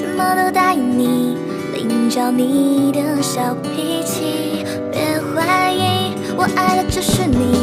什么都答应你领教你的小脾气别怀疑我爱的就是你。